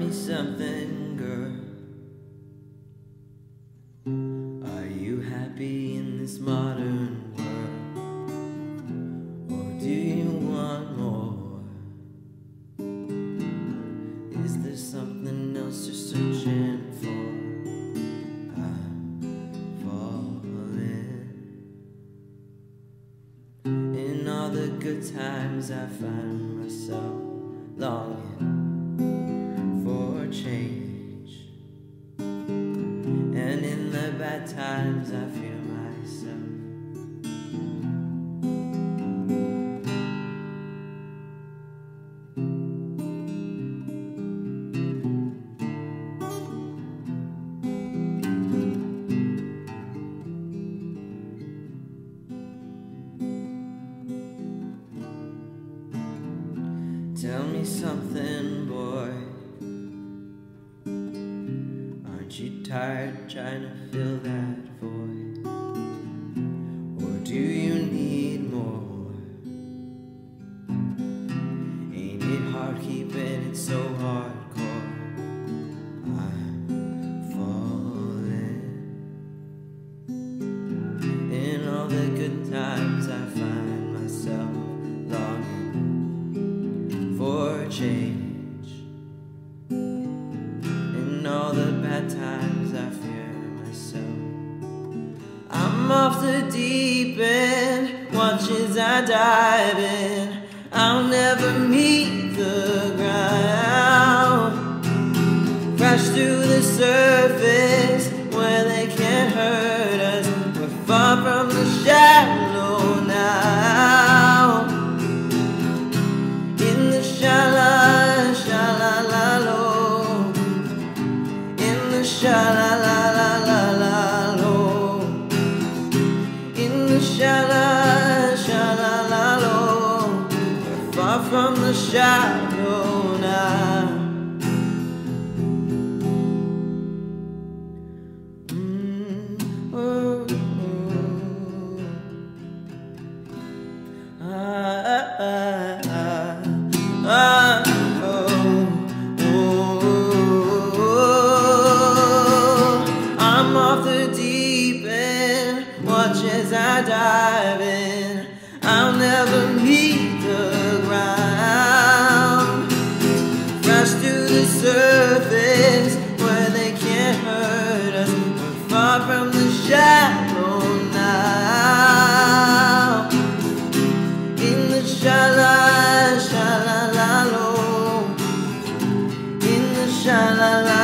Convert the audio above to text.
me something, girl. Are you happy in this modern world? Or do you want more? Is there something else you're searching for? I'm falling. In all the good times, I find myself longing change. And in the bad times, I feel myself. Tell me something, boy. Tired trying to fill that void? Or do you need more? Ain't it hard keeping it so hardcore? I'm falling. In all the good times, the deep end, watch as I dive in. I'll never meet the ground. Crash through the surface where they can't hurt us. We're far from the shallow In the shala, shala la low. We're far from the shadow much as I dive in, I'll never meet the ground. Rush to the surface where they can't hurt us. We're far from the shallow now. In the shala, shala, la, In the shala,